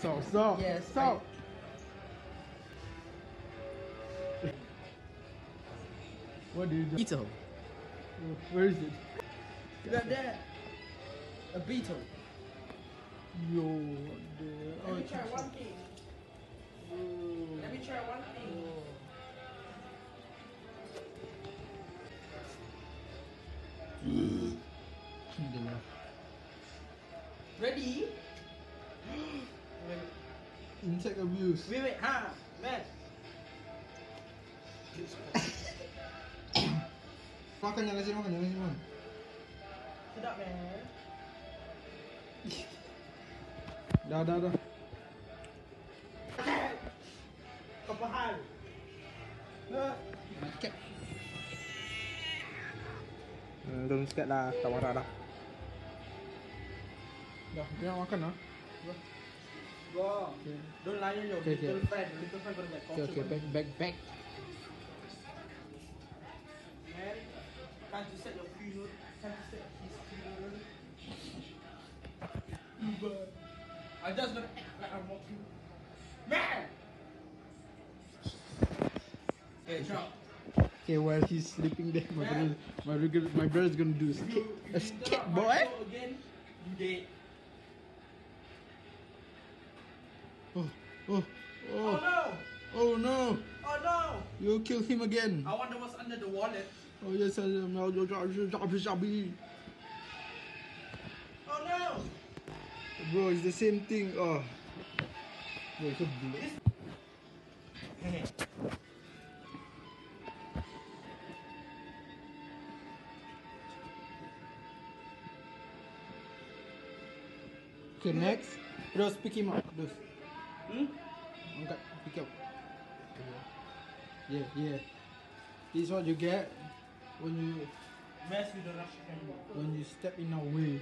Salt, so, Yes, salt. What do you do? Beetle. Where is it? Look at that. A beetle. Yo, what the? Oh, it's thing. Let me try one thing. Alhamdulillah. Ready? Insect abuse. Wait, wait, ha, man. Makan jangan kasi makan, jangan kasi makan. Sedap, man. Dah, dah, dah. Kau faham? Sikit. Hmm, turun sikit lah. Tak marah dah. Dah, dia makan lah. Go. Don't lie on your Okay, okay. friend. Little friend gonna get Okay, okay, back, back, back. Man, can't you set your funeral? Can't you set his funeral? Uber. I just gonna act like I'm walking. Man! Hey, drop. Okay, while he's sleeping there, my brother, my brother, my brother's gonna do a skate, a skate, boy. Again, you dead. Oh, oh, Oh oh, no! oh no! Oh no! You killed him again. I wonder what's under the wallet. Oh yes, I am. Oh no! Oh no! Bro, it's the same thing. Oh. Bro, it's so blue. Okay, next. Bros, pick him up. Bros. Hmm? Angkat, pick up. Yeah, yeah. This is what you get when you Mess with the Russian when you step in our way.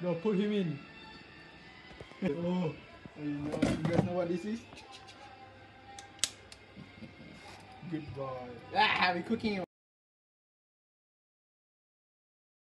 No, put him in. oh, you know, you guys know what this is? Good boy. Ah, we're cooking.